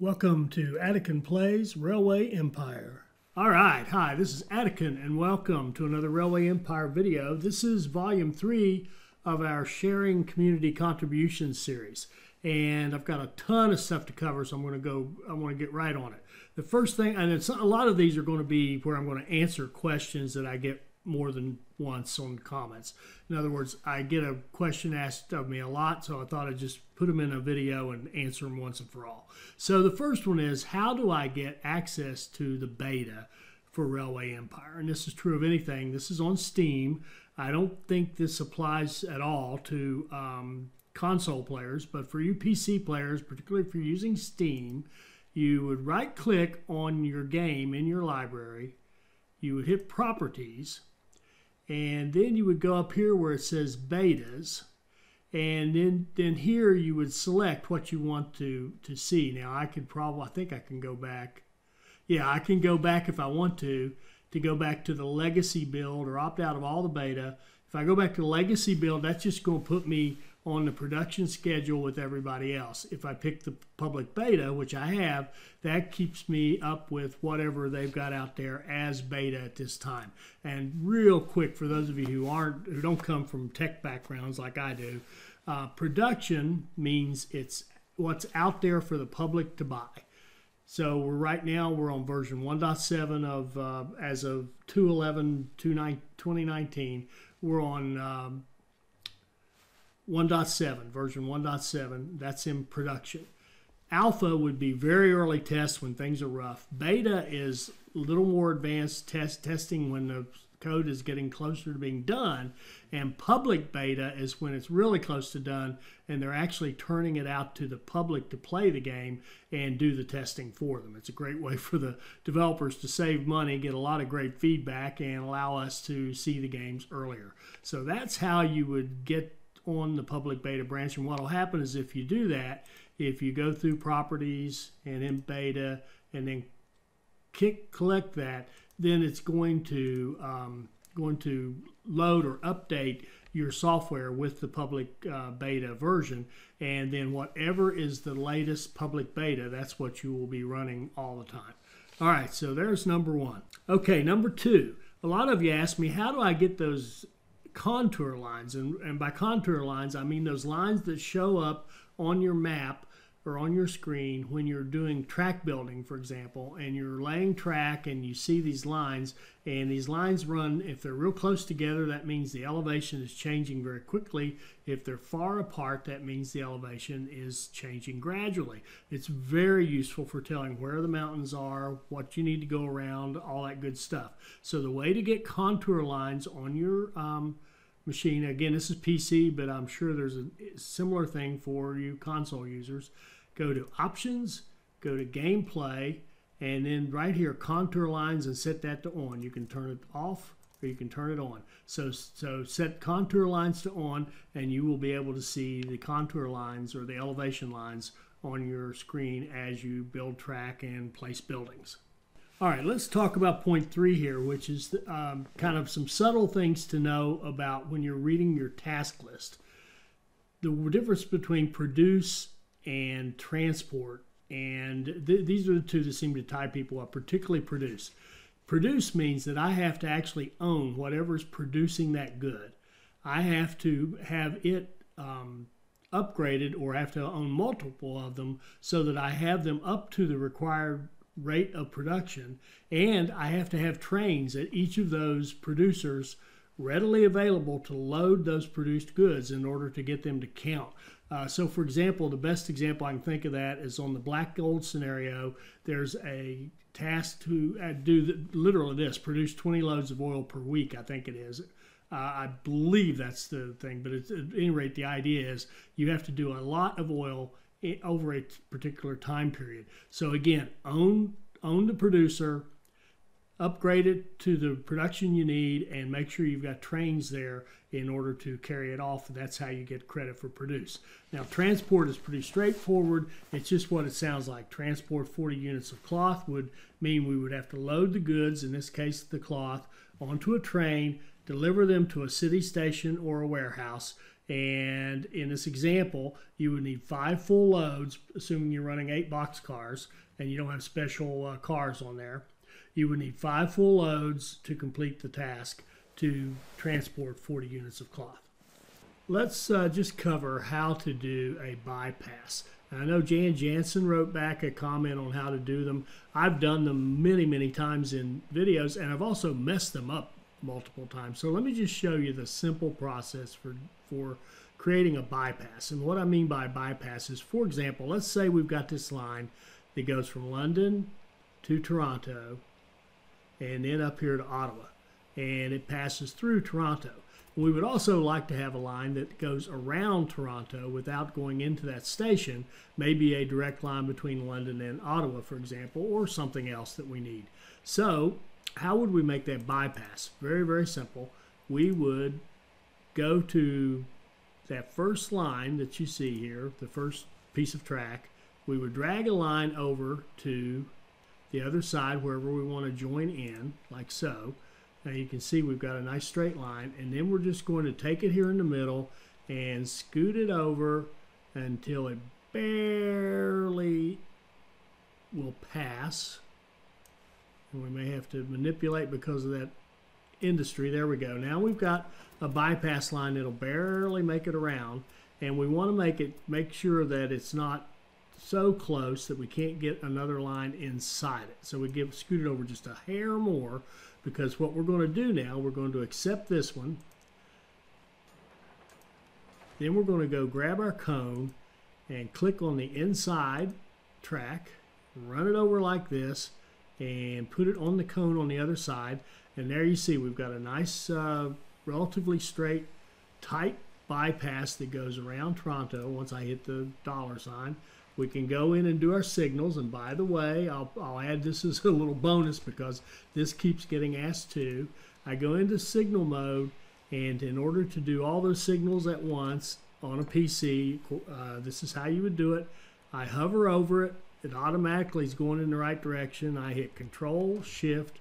Welcome to Adekyn Plays Railway Empire. All right, hi, this is Adekyn, and welcome to another Railway Empire video. This is volume three of our Sharing Community Contributions series, and I've got a ton of stuff to cover, so I'm going to go. I want to get right on it. The first thing, and it's a lot of these are going to be where I'm going to answer questions that I get more than once on comments. In other words, I get a question asked of me a lot, so I thought I'd just put them in a video and answer them once and for all. So the first one is how do I get access to the beta for Railway Empire? And this is true of anything. This is on Steam. I don't think this applies at all to um, console players, but for you PC players, particularly if you're using Steam, you would right click on your game in your library, you would hit properties, and then you would go up here where it says betas and then then here you would select what you want to to see. Now i could probably i think i can go back yeah i can go back if i want to to go back to the legacy build or opt out of all the beta. If i go back to the legacy build that's just going to put me on the production schedule with everybody else. If I pick the public beta, which I have, that keeps me up with whatever they've got out there as beta at this time. And real quick, for those of you who aren't, who don't come from tech backgrounds like I do, uh, production means it's what's out there for the public to buy. So we're right now we're on version 1.7 of uh, as of 211 2019. We're on um, 1.7, version 1.7, that's in production. Alpha would be very early tests when things are rough. Beta is a little more advanced test testing when the code is getting closer to being done. And public beta is when it's really close to done and they're actually turning it out to the public to play the game and do the testing for them. It's a great way for the developers to save money, get a lot of great feedback, and allow us to see the games earlier. So that's how you would get on the public beta branch. And what will happen is if you do that, if you go through properties and in beta and then kick collect that, then it's going to um, going to load or update your software with the public uh, beta version. And then whatever is the latest public beta that's what you will be running all the time. All right so there's number one. Okay number two. A lot of you ask me how do i get those contour lines. And, and by contour lines, I mean those lines that show up on your map or on your screen when you're doing track building, for example, and you're laying track and you see these lines, and these lines run, if they're real close together, that means the elevation is changing very quickly. If they're far apart, that means the elevation is changing gradually. It's very useful for telling where the mountains are, what you need to go around, all that good stuff. So the way to get contour lines on your um, machine. Again, this is PC, but I'm sure there's a similar thing for you console users. Go to Options, go to Gameplay, and then right here, Contour Lines, and set that to on. You can turn it off or you can turn it on. So, so set Contour Lines to on, and you will be able to see the contour lines or the elevation lines on your screen as you build track and place buildings. All right, let's talk about point three here, which is um, kind of some subtle things to know about when you're reading your task list. The difference between produce and transport, and th these are the two that seem to tie people up, particularly produce. Produce means that I have to actually own whatever is producing that good. I have to have it um, upgraded or have to own multiple of them so that I have them up to the required rate of production, and I have to have trains at each of those producers readily available to load those produced goods in order to get them to count. Uh, so, for example, the best example I can think of that is on the black gold scenario. There's a task to uh, do the, literally this produce 20 loads of oil per week, I think it is. Uh, I believe that's the thing, but at any rate, the idea is you have to do a lot of oil over a particular time period. So again, own own the producer, upgrade it to the production you need, and make sure you've got trains there in order to carry it off. That's how you get credit for produce. Now, transport is pretty straightforward. It's just what it sounds like. Transport 40 units of cloth would mean we would have to load the goods, in this case the cloth, onto a train, deliver them to a city station or a warehouse And in this example, you would need five full loads, assuming you're running eight box cars and you don't have special uh, cars on there. You would need five full loads to complete the task to transport 40 units of cloth. Let's uh, just cover how to do a bypass. I know Jan Jansen wrote back a comment on how to do them. I've done them many, many times in videos, and I've also messed them up multiple times. So let me just show you the simple process for, for creating a bypass. And what I mean by bypass is, for example, let's say we've got this line that goes from London to Toronto and then up here to Ottawa. And it passes through Toronto. We would also like to have a line that goes around Toronto without going into that station, maybe a direct line between London and Ottawa, for example, or something else that we need. So, how would we make that bypass? Very, very simple. We would go to that first line that you see here, the first piece of track. We would drag a line over to the other side wherever we want to join in, like so. Now you can see we've got a nice straight line and then we're just going to take it here in the middle and scoot it over until it barely will pass. And we may have to manipulate because of that industry. There we go. Now we've got a bypass line that'll barely make it around and we want to make it make sure that it's not so close that we can't get another line inside it. So we give scoot it over just a hair more because what we're going to do now, we're going to accept this one. Then we're going to go grab our cone and click on the inside track, run it over like this, and put it on the cone on the other side. And there you see we've got a nice, uh, relatively straight, tight bypass that goes around Toronto once I hit the dollar sign. We can go in and do our signals. And by the way, I'll, I'll add this as a little bonus because this keeps getting asked too. I go into signal mode, and in order to do all those signals at once on a PC, uh, this is how you would do it. I hover over it. It automatically is going in the right direction. I hit Control, Shift,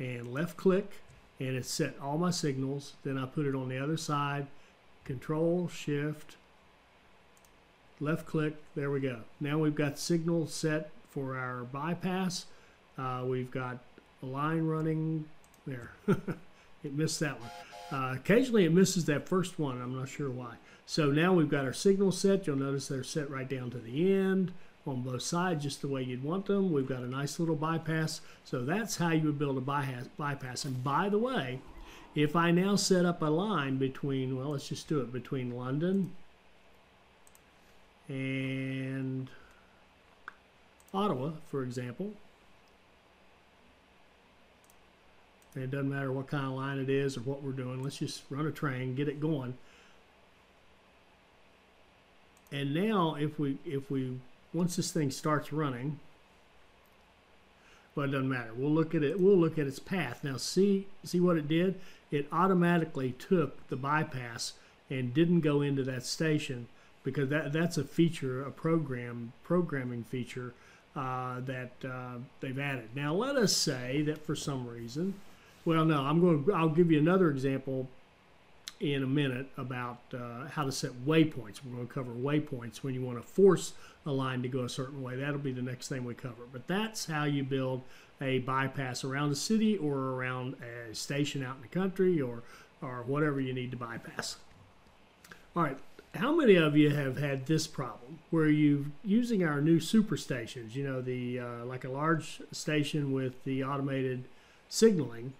and left click, and it set all my signals. Then I put it on the other side. Control, Shift, left click, there we go. Now we've got signal set for our bypass. Uh, we've got a line running there. it missed that one. Uh, occasionally it misses that first one. I'm not sure why. So now we've got our signal set. You'll notice they're set right down to the end on both sides, just the way you'd want them. We've got a nice little bypass. So that's how you would build a bypass. And by the way, if I now set up a line between, well, let's just do it, between London and Ottawa, for example. And it doesn't matter what kind of line it is or what we're doing. Let's just run a train, get it going. And now if we if we once this thing starts running, well it doesn't matter. We'll look at it we'll look at its path. Now see see what it did? It automatically took the bypass and didn't go into that station because that that's a feature, a program programming feature uh, that uh, they've added. Now, let us say that for some reason, well, no, I'm going. To, I'll give you another example in a minute about uh, how to set waypoints. We're going to cover waypoints when you want to force a line to go a certain way. That'll be the next thing we cover. But that's how you build a bypass around a city or around a station out in the country or or whatever you need to bypass. All right, how many of you have had this problem where you're using our new super stations you know the uh, like a large station with the automated signaling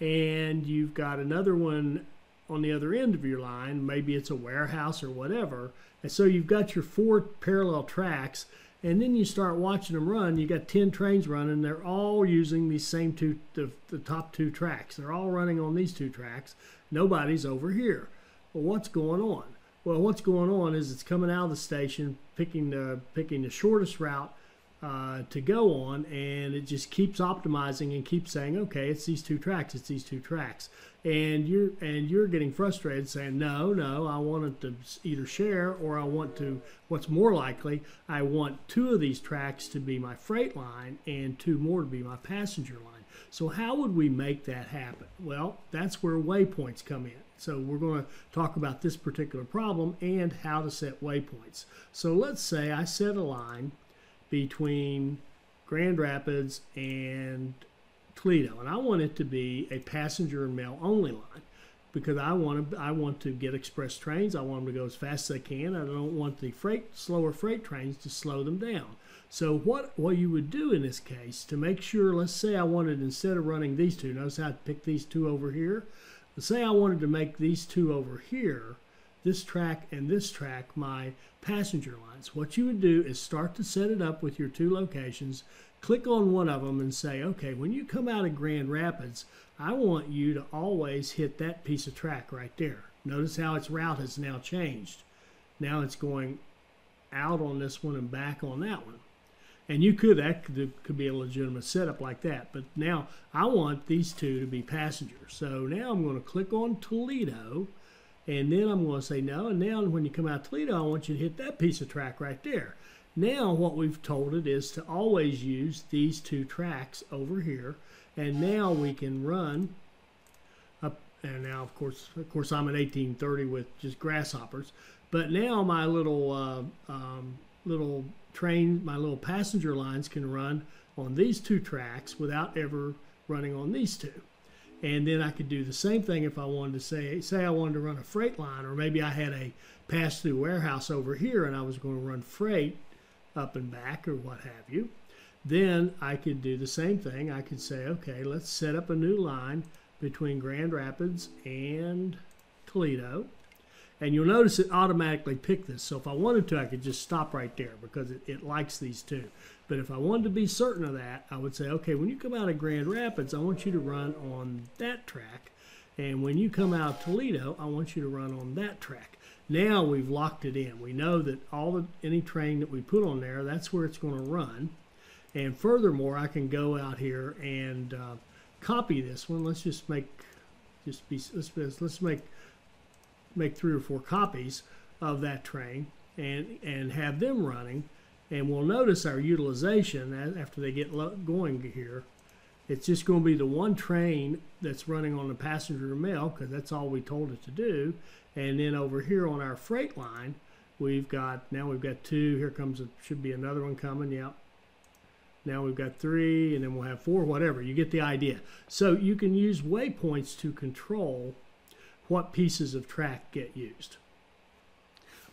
and you've got another one on the other end of your line maybe it's a warehouse or whatever and so you've got your four parallel tracks and then you start watching them run you got 10 trains running they're all using these same two the, the top two tracks. They're all running on these two tracks. Nobody's over here. Well what's going on well, what's going on is it's coming out of the station, picking the picking the shortest route uh, to go on, and it just keeps optimizing and keeps saying, okay, it's these two tracks, it's these two tracks, and you're and you're getting frustrated, saying, no, no, I want it to either share or I want to. What's more likely, I want two of these tracks to be my freight line and two more to be my passenger line. So how would we make that happen? Well, that's where waypoints come in. So we're going to talk about this particular problem and how to set waypoints. So let's say I set a line between Grand Rapids and Toledo, and I want it to be a passenger and mail only line because I want to I want to get express trains. I want them to go as fast as they can. I don't want the freight slower freight trains to slow them down. So what what you would do in this case to make sure, let's say I wanted instead of running these two, notice how I picked these two over here. Say I wanted to make these two over here, this track and this track, my passenger lines. What you would do is start to set it up with your two locations, click on one of them and say, okay, when you come out of Grand Rapids, I want you to always hit that piece of track right there. Notice how its route has now changed. Now it's going out on this one and back on that one. And you could, that could, could be a legitimate setup like that. But now I want these two to be passengers. So now I'm going to click on Toledo. And then I'm going to say no. And now when you come out Toledo, I want you to hit that piece of track right there. Now what we've told it is to always use these two tracks over here. And now we can run up. And now, of course, of course, I'm at 1830 with just grasshoppers. But now my little uh, um, little train, my little passenger lines can run on these two tracks without ever running on these two. And then I could do the same thing if I wanted to say, say I wanted to run a freight line, or maybe I had a pass through warehouse over here and I was going to run freight up and back or what have you. Then I could do the same thing. I could say, okay, let's set up a new line between Grand Rapids and Toledo. And you'll notice it automatically picked this. So if I wanted to, I could just stop right there because it, it likes these two. But if I wanted to be certain of that, I would say, okay, when you come out of Grand Rapids, I want you to run on that track. And when you come out of Toledo, I want you to run on that track. Now we've locked it in. We know that all the any train that we put on there, that's where it's going to run. And furthermore, I can go out here and uh, copy this one. Let's just make just be let's let's make make three or four copies of that train and and have them running. And we'll notice our utilization after they get going here. It's just going to be the one train that's running on the passenger mail because that's all we told it to do. And then over here on our freight line we've got now we've got two. Here comes a, should be another one coming yep. Now we've got three and then we'll have four whatever. You get the idea. So you can use waypoints to control what pieces of track get used.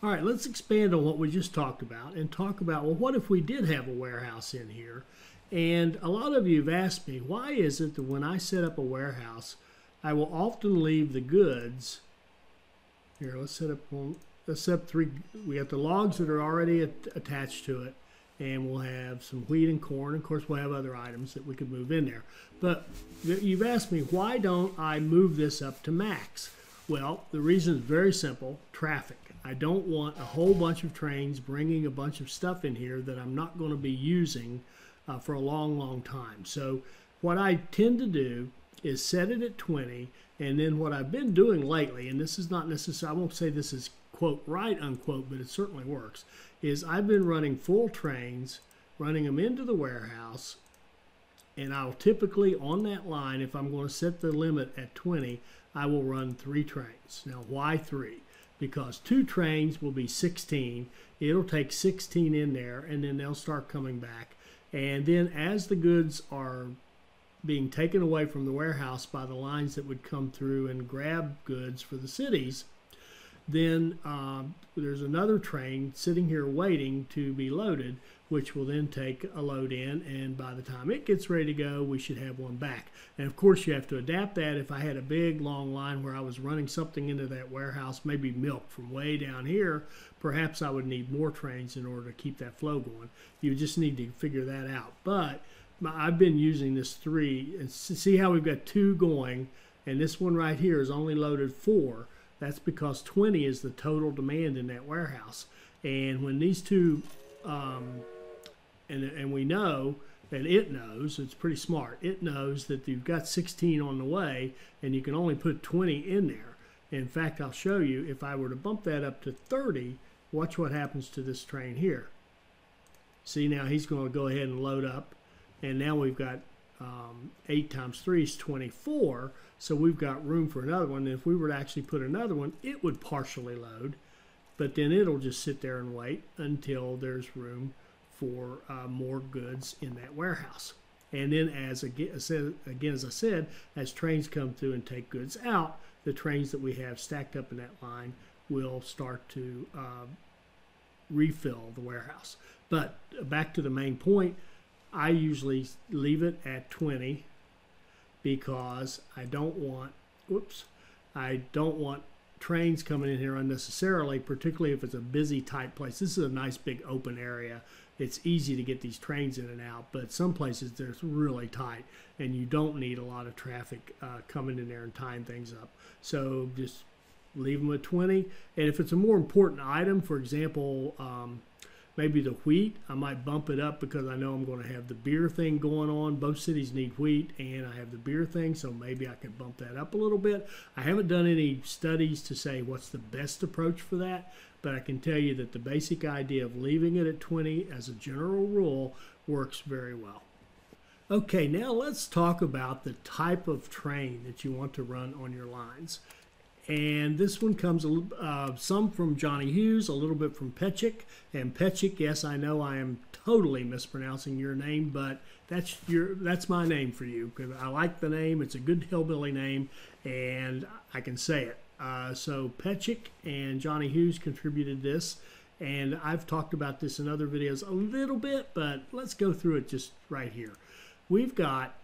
All right, let's expand on what we just talked about and talk about, well, what if we did have a warehouse in here? And a lot of you have asked me, why is it that when I set up a warehouse, I will often leave the goods, here, let's set up let's set up three, we got the logs that are already at, attached to it, and we'll have some wheat and corn. Of course, we'll have other items that we could move in there. But you've asked me, why don't I move this up to max? Well, the reason is very simple traffic. I don't want a whole bunch of trains bringing a bunch of stuff in here that I'm not going to be using uh, for a long, long time. So, what I tend to do is set it at 20, and then what I've been doing lately, and this is not necessarily, I won't say this is quote right unquote, but it certainly works, is I've been running full trains, running them into the warehouse, and I'll typically on that line, if I'm going to set the limit at 20, I will run three trains. Now, why three? Because two trains will be 16. It'll take 16 in there, and then they'll start coming back. And then as the goods are being taken away from the warehouse by the lines that would come through and grab goods for the cities, then um, there's another train sitting here waiting to be loaded, which will then take a load in. And by the time it gets ready to go, we should have one back. And of course, you have to adapt that. If I had a big long line where I was running something into that warehouse, maybe milk from way down here, perhaps I would need more trains in order to keep that flow going. You just need to figure that out. But I've been using this three and see how we've got two going, and this one right here is only loaded four. That's because 20 is the total demand in that warehouse. And when these two, um, and, and we know, and it knows, it's pretty smart, it knows that you've got 16 on the way and you can only put 20 in there. In fact, I'll show you if I were to bump that up to 30, watch what happens to this train here. See now he's going to go ahead and load up and now we've got um, 8 times 3 is 24. So we've got room for another one. And if we were to actually put another one, it would partially load, but then it'll just sit there and wait until there's room for uh, more goods in that warehouse. And then, as again, again, as I said, as trains come through and take goods out, the trains that we have stacked up in that line will start to uh, refill the warehouse. But back to the main point, I usually leave it at 20 because I don't want, whoops, I don't want trains coming in here unnecessarily, particularly if it's a busy, tight place. This is a nice big open area. It's easy to get these trains in and out, but some places they're really tight and you don't need a lot of traffic uh, coming in there and tying things up. So just leave them at 20. And if it's a more important item, for example, um, maybe the wheat, I might bump it up because I know I'm going to have the beer thing going on. Both cities need wheat, and I have the beer thing, so maybe I could bump that up a little bit. I haven't done any studies to say what's the best approach for that, but I can tell you that the basic idea of leaving it at 20 as a general rule works very well. Okay, now let's talk about the type of train that you want to run on your lines. And this one comes uh, some from Johnny Hughes, a little bit from Petchik. And Petchik, yes, I know I am totally mispronouncing your name, but that's your that's my name for you because I like the name. It's a good hillbilly name, and I can say it. Uh, so Petchik and Johnny Hughes contributed this, and I've talked about this in other videos a little bit, but let's go through it just right here. We've got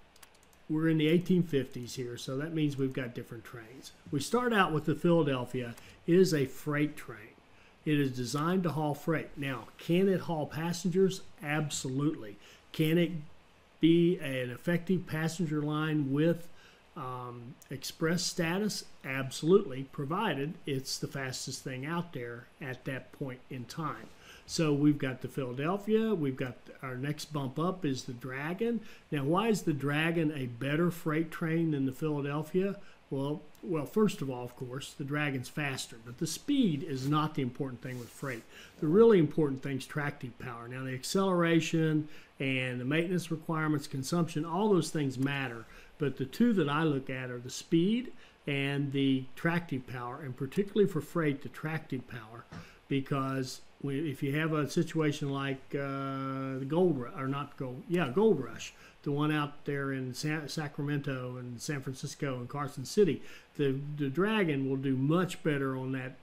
we're in the 1850s here, so that means we've got different trains. We start out with the Philadelphia. It is a freight train. It is designed to haul freight. Now, can it haul passengers? Absolutely. Can it be an effective passenger line with um, express status? Absolutely, provided it's the fastest thing out there at that point in time. So we've got the Philadelphia. We've got our next bump up is the Dragon. Now, why is the Dragon a better freight train than the Philadelphia? Well, well, first of all, of course, the Dragon's faster, but the speed is not the important thing with freight. The really important thing is tractive power. Now, the acceleration and the maintenance requirements, consumption, all those things matter. But the two that I look at are the speed and the tractive power, and particularly for freight, the tractive power, because if you have a situation like uh, the gold or not gold, yeah, gold rush, the one out there in Sa- Sacramento and San Francisco and Carson City, the the Dragon will do much better on that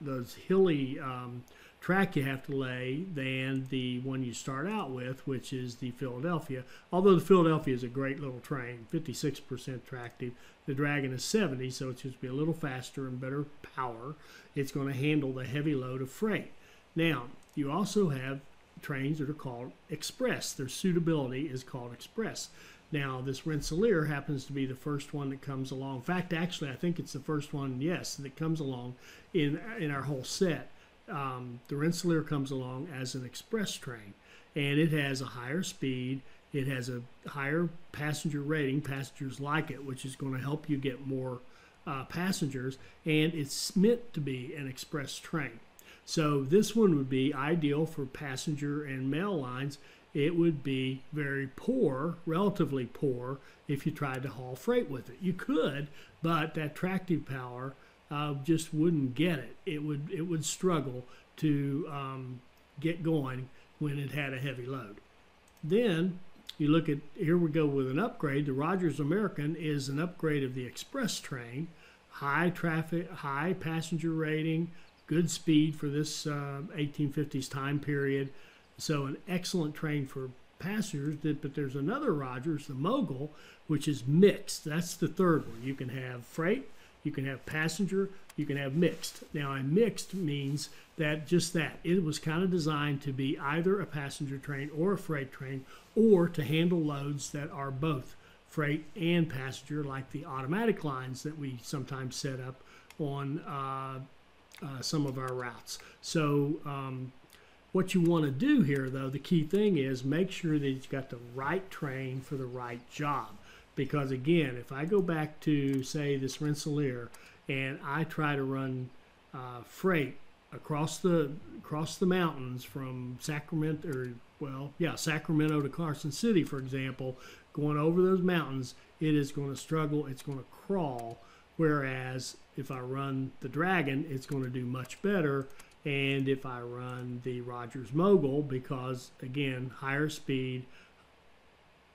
those hilly um, track you have to lay than the one you start out with, which is the Philadelphia. Although the Philadelphia is a great little train, 56% tractive. The Dragon is 70, so it's just be a little faster and better power. It's going to handle the heavy load of freight. Now, you also have trains that are called express. Their suitability is called express. Now, this Rensselaer happens to be the first one that comes along. In fact, actually, I think it's the first one, yes, that comes along in in our whole set. Um, the Rensselaer comes along as an express train, and it has a higher speed. It has a higher passenger rating. Passengers like it, which is going to help you get more uh, passengers, and it's meant to be an express train. So this one would be ideal for passenger and mail lines. It would be very poor, relatively poor, if you tried to haul freight with it. You could, but that tractive power uh, just wouldn't get it. It would it would struggle to um, get going when it had a heavy load. Then you look at here we go with an upgrade. The Rogers American is an upgrade of the express train, high traffic, high passenger rating, good speed for this uh, 1850s time period. So an excellent train for passengers. But there's another Rogers, the Mogul, which is mixed. That's the third one. You can have freight, you can have passenger, you can have mixed. Now, a mixed means that just that. It was kind of designed to be either a passenger train or a freight train, or to handle loads that are both freight and passenger, like the automatic lines that we sometimes set up on uh, uh, some of our routes. So um, what you want to do here, though, the key thing is make sure that you've got the right train for the right job. Because again, if I go back to say this Rensselaer and I try to run uh, freight across the across the mountains from Sacramento or well, yeah, Sacramento to Carson City, for example, going over those mountains, it is going to struggle. It's going to crawl. Whereas if I run the Dragon, it's going to do much better. And if I run the Rogers Mogul, because again, higher speed,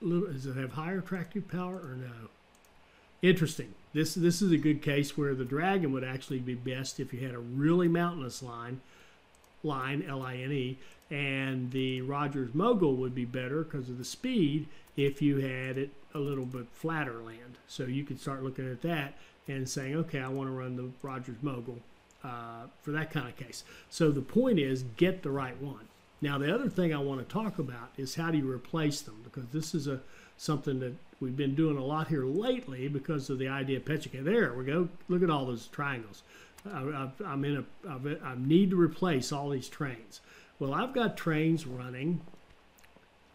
little, does it have higher tractive power or no? Interesting. This this is a good case where the Dragon would actually be best if you had a really mountainous line, line L I N E, and the Rogers Mogul would be better because of the speed if you had it a little bit flatter land. So you could start looking at that and saying, okay, I want to run the Rogers Mogul uh, for that kind of case. So the point is get the right one. Now the other thing I want to talk about is how do you replace them because this is a something that we've been doing a lot here lately because of the idea of Petchika. There we go. Look at all those triangles. I, am in a. I need to replace all these trains. Well, I've got trains running.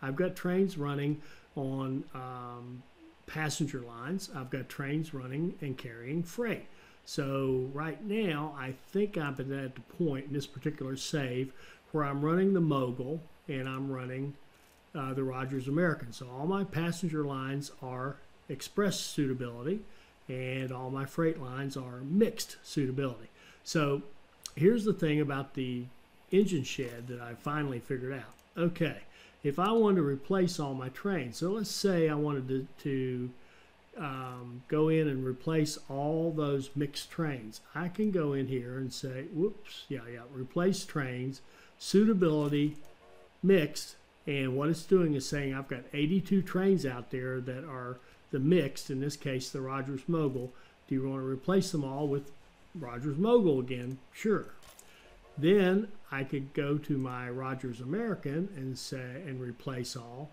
I've got trains running on um, passenger lines. I've got trains running and carrying freight. So right now, I think I'm at the point in this particular save where I'm running the Mogul and I'm running uh, the Rogers American. So all my passenger lines are express suitability and all my freight lines are mixed suitability. So here's the thing about the engine shed that I finally figured out. Okay, if I wanted to replace all my trains, so let's say I wanted to, to um, go in and replace all those mixed trains, I can go in here and say, whoops, yeah, yeah, replace trains, suitability, mixed, and what it's doing is saying I've got 82 trains out there that are the mixed, in this case, the Rogers Mogul. Do you want to replace them all with Rogers Mogul again? Sure. Then I could go to my Rogers American and say and replace all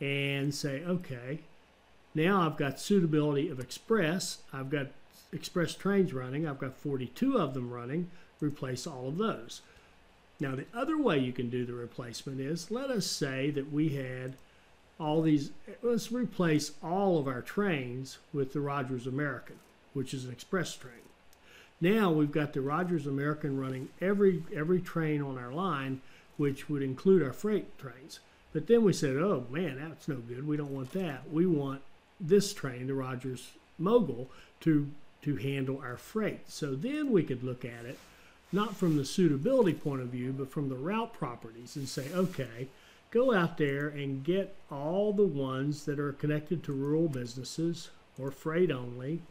and say, okay, now I've got suitability of express. I've got express trains running. I've got 42 of them running. Replace all of those. Now, the other way you can do the replacement is let us say that we had all these, let's replace all of our trains with the Rogers American, which is an express train. Now we've got the Rogers American running every every train on our line, which would include our freight trains. But then we said, oh man, that's no good. We don't want that. We want this train, the Rogers Mogul, to to handle our freight. So then we could look at it not from the suitability point of view, but from the route properties and say, okay, go out there and get all the ones that are connected to rural businesses or freight only.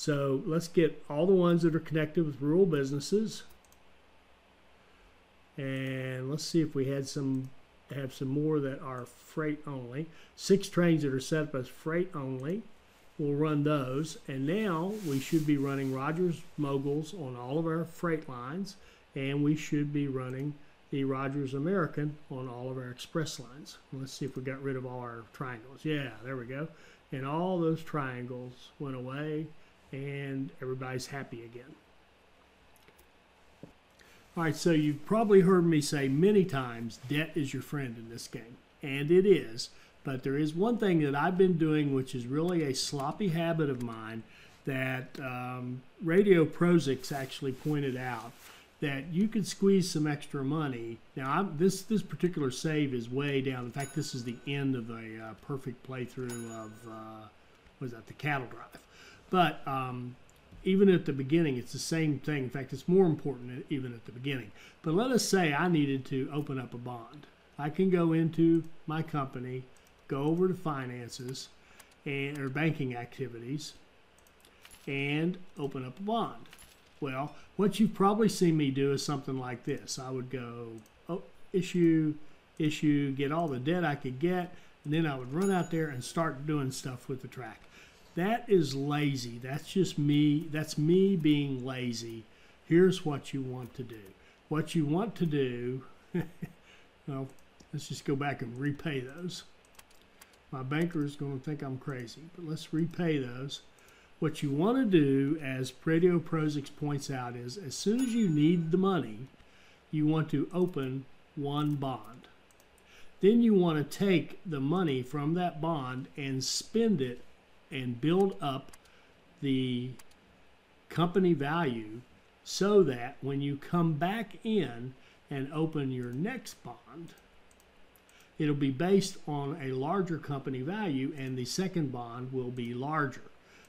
So let's get all the ones that are connected with rural businesses. And let's see if we had some have some more that are freight only. Six trains that are set up as freight only we'll run those. And now we should be running Rogers Moguls on all of our freight lines, and we should be running the Rogers American on all of our express lines. Let's see if we got rid of all our triangles. Yeah, there we go. And all those triangles went away, and everybody's happy again. All right, so you've probably heard me say many times debt is your friend in this game, and it is. But there is one thing that I've been doing, which is really a sloppy habit of mine, that um, Radio Prozix actually pointed out that you could squeeze some extra money. Now, I'm, this this particular save is way down. In fact, this is the end of a uh, perfect playthrough of uh, was that the cattle drive. But um, even at the beginning, it's the same thing. In fact, it's more important even at the beginning. But let us say I needed to open up a bond. I can go into my company go over to finances and or banking activities and open up a bond. Well, what you've probably seen me do is something like this. I would go oh, issue, issue, get all the debt I could get, and then I would run out there and start doing stuff with the track. That is lazy. That's just me. That's me being lazy. Here's what you want to do. What you want to do, well, let's just go back and repay those. My banker is going to think I'm crazy, but let's repay those. What you want to do, as Radio Prozix points out, is as soon as you need the money, you want to open one bond. Then you want to take the money from that bond and spend it and build up the company value so that when you come back in and open your next bond, it'll be based on a larger company value and the second bond will be larger.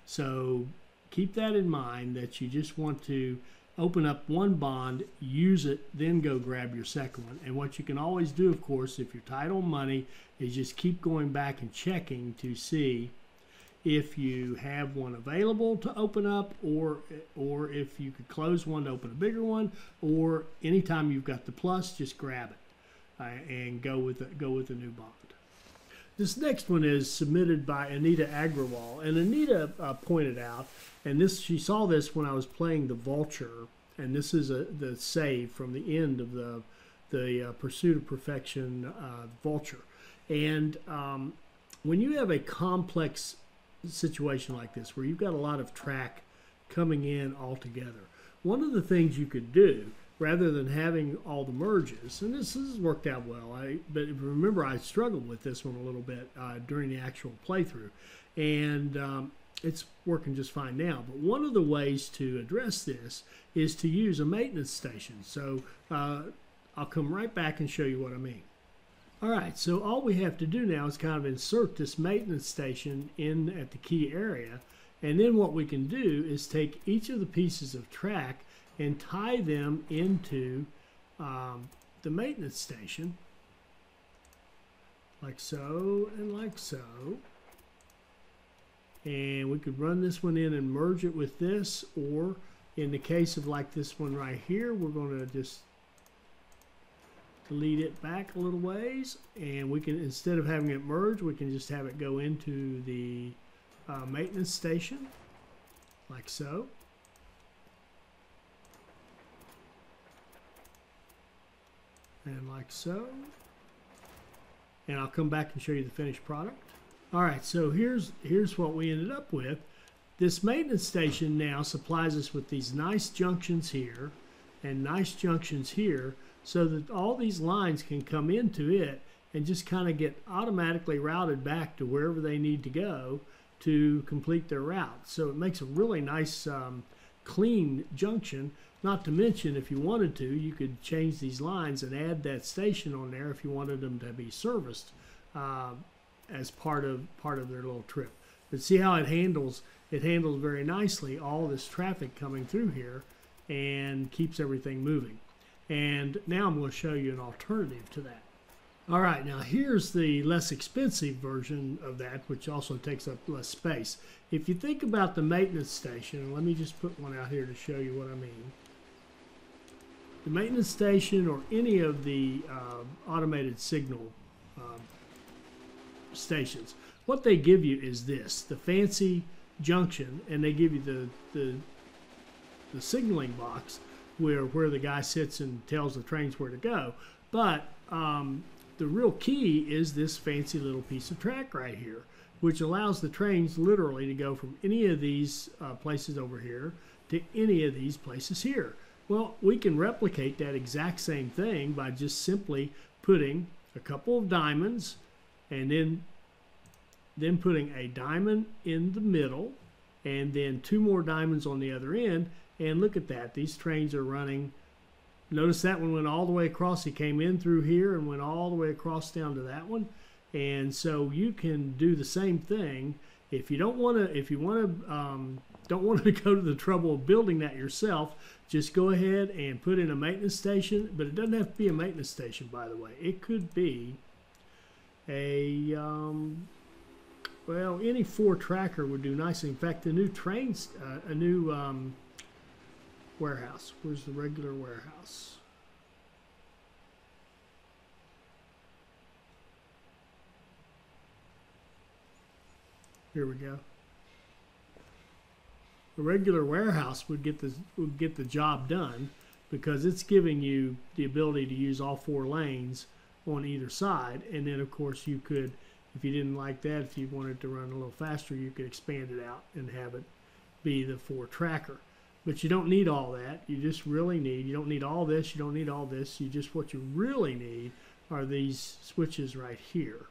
So keep that in mind that you just want to open up one bond, use it, then go grab your second one. And what you can always do, of course, if you're tight on money, is just keep going back and checking to see if you have one available to open up or or if you could close one to open a bigger one or anytime you've got the plus just grab it uh, and go with a, go with a new bond. This next one is submitted by Anita Agrawal and Anita uh, pointed out and this she saw this when I was playing the vulture and this is a the save from the end of the the uh, pursuit of perfection uh, vulture. And um, when you have a complex situation like this where you've got a lot of track coming in all together. One of the things you could do rather than having all the merges, and this has worked out well. I but remember I struggled with this one a little bit uh, during the actual playthrough, and um, it's working just fine now. But one of the ways to address this is to use a maintenance station. So uh, I'll come right back and show you what I mean. All right, so all we have to do now is kind of insert this maintenance station in at the key area. And then what we can do is take each of the pieces of track and tie them into um, the maintenance station, like so and like so. And we could run this one in and merge it with this, or in the case of like this one right here, we're going to just lead it back a little ways and we can instead of having it merge we can just have it go into the uh, maintenance station like so. And like so. And I'll come back and show you the finished product. All right so here's here's what we ended up with. This maintenance station now supplies us with these nice junctions here and nice junctions here so that all these lines can come into it and just kind of get automatically routed back to wherever they need to go to complete their route. So it makes a really nice um, clean junction. Not to mention, if you wanted to, you could change these lines and add that station on there if you wanted them to be serviced uh, as part of part of their little trip. But see how it handles it handles very nicely all this traffic coming through here and keeps everything moving. And now I'm going to show you an alternative to that. All right, now here's the less expensive version of that, which also takes up less space. If you think about the maintenance station, let me just put one out here to show you what I mean. The maintenance station or any of the uh, automated signal um, stations, what they give you is this, the fancy junction, and they give you the, the, the signaling box, where where the guy sits and tells the trains where to go. But um, the real key is this fancy little piece of track right here, which allows the trains literally to go from any of these uh, places over here to any of these places here. Well, we can replicate that exact same thing by just simply putting a couple of diamonds and then then putting a diamond in the middle and then two more diamonds on the other end and look at that. These trains are running. Notice that one went all the way across. He came in through here and went all the way across down to that one. And so you can do the same thing. If you don't want to, if you want to, um, don't want to go to the trouble of building that yourself, just go ahead and put in a maintenance station. But it doesn't have to be a maintenance station, by the way. It could be a um, well, any four tracker would do nicely. In fact, the new trains, uh, a new um, warehouse. Where's the regular warehouse? Here we go. A regular warehouse would get the would get the job done because it's giving you the ability to use all four lanes on either side, and then of course you could, if you didn't like that, if you wanted to run a little faster, you could expand it out and have it be the four tracker. But you don't need all that. You just really need, you don't need all this, you don't need all this. You just, what you really need are these switches right here.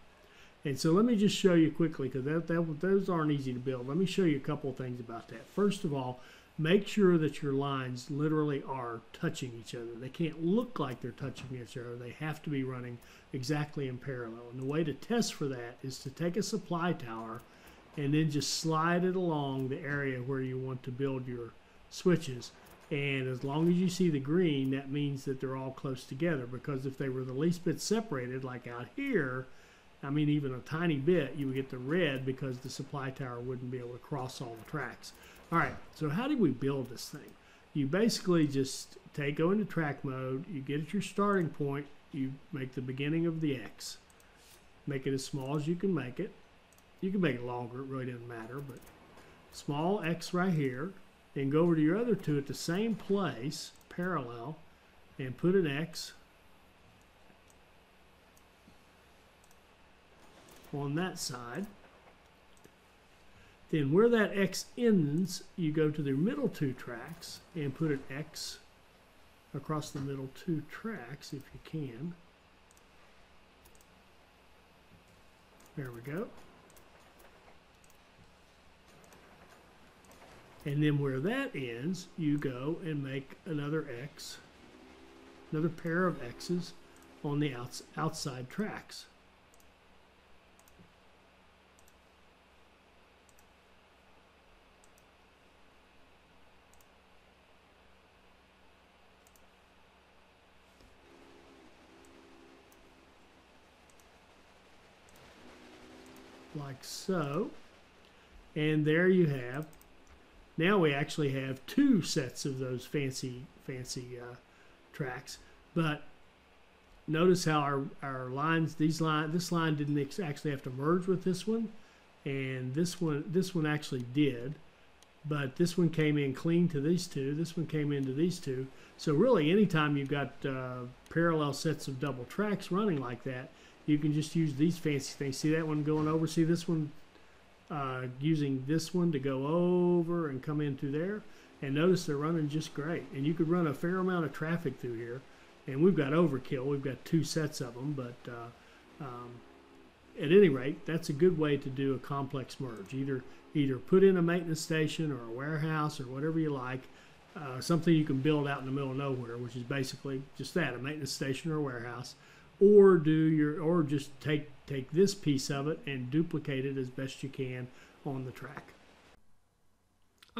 And so let me just show you quickly, because that, that, those aren't easy to build. Let me show you a couple of things about that. First of all, make sure that your lines literally are touching each other. They can't look like they're touching each other. They have to be running exactly in parallel. And the way to test for that is to take a supply tower and then just slide it along the area where you want to build your switches. And as long as you see the green, that means that they're all close together because if they were the least bit separated, like out here, I mean, even a tiny bit, you would get the red because the supply tower wouldn't be able to cross all the tracks. All right, so how do we build this thing? You basically just take, go into track mode, you get at your starting point, you make the beginning of the X. Make it as small as you can make it. You can make it longer, it really doesn't matter, but small X right here, and go over to your other two at the same place, parallel, and put an X on that side. Then where that X ends, you go to the middle two tracks and put an X across the middle two tracks if you can. There we go. And then where that ends, you go and make another X, another pair of X's on the outs outside tracks. like so. And there you have. Now we actually have two sets of those fancy, fancy uh, tracks. But notice how our, our lines, these line, this line didn't actually have to merge with this one, and this one, this one actually did. But this one came in clean to these two. This one came into these two. So really, anytime you've got uh, parallel sets of double tracks running like that, you can just use these fancy things. See that one going over? See this one uh, using this one to go over and come into there. And notice they're running just great. And you could run a fair amount of traffic through here. And we've got overkill. We've got two sets of them. But uh, um, at any rate, that's a good way to do a complex merge. Either either put in a maintenance station or a warehouse or whatever you like. Uh, something you can build out in the middle of nowhere, which is basically just that, a maintenance station or a warehouse or do your or just take take this piece of it and duplicate it as best you can on the track.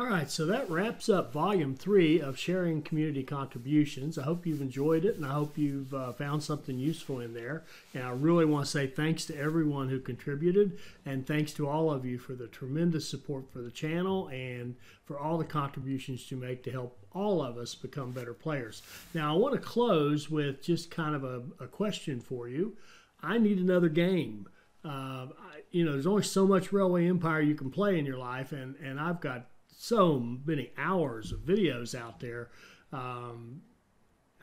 All right, so that wraps up volume three of sharing community contributions. I hope you've enjoyed it and I hope you've uh, found something useful in there. And I really want to say thanks to everyone who contributed and thanks to all of you for the tremendous support for the channel and for all the contributions you make to help all of us become better players. Now, I want to close with just kind of a, a question for you. I need another game. Uh, I, you know, there's only so much Railway Empire you can play in your life, and, and I've got so many hours of videos out there. Um,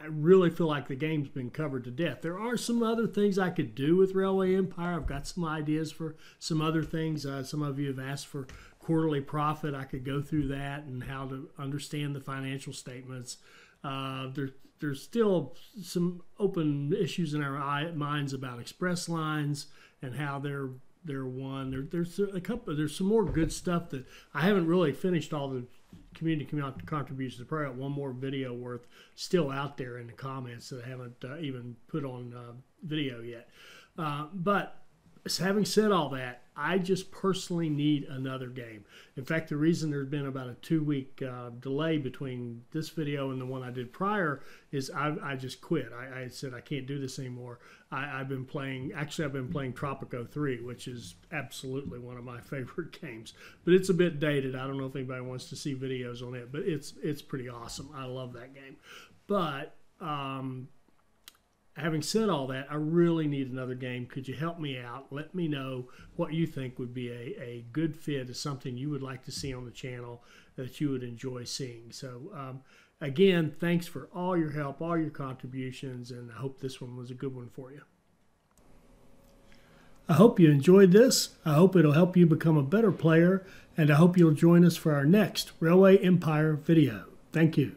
I really feel like the game's been covered to death. There are some other things I could do with Railway Empire. I've got some ideas for some other things. Uh, some of you have asked for quarterly profit. I could go through that and how to understand the financial statements. Uh, there, there's still some open issues in our minds about express lines and how they're they're one. There, there's a couple. There's some more good stuff that I haven't really finished all the community contributions. There's probably one more video worth still out there in the comments that I haven't uh, even put on uh, video yet. Uh, but having said all that, I just personally need another game. In fact, the reason there's been about a two week uh, delay between this video and the one I did prior is I, I just quit. I, I, said I can't do this anymore. I, have been playing, actually, I've been playing Tropico 3, which is absolutely one of my favorite games. But it's a bit dated. I don't know if anybody wants to see videos on it, but it's, it's pretty awesome. I love that game. But um, having said all that, I really need another game. Could you help me out? Let me know what you think would be a, a good fit as something you would like to see on the channel that you would enjoy seeing. So, um, again, thanks for all your help, all your contributions, and I hope this one was a good one for you. I hope you enjoyed this. I hope it'll help you become a better player, and I hope you'll join us for our next Railway Empire video. Thank you.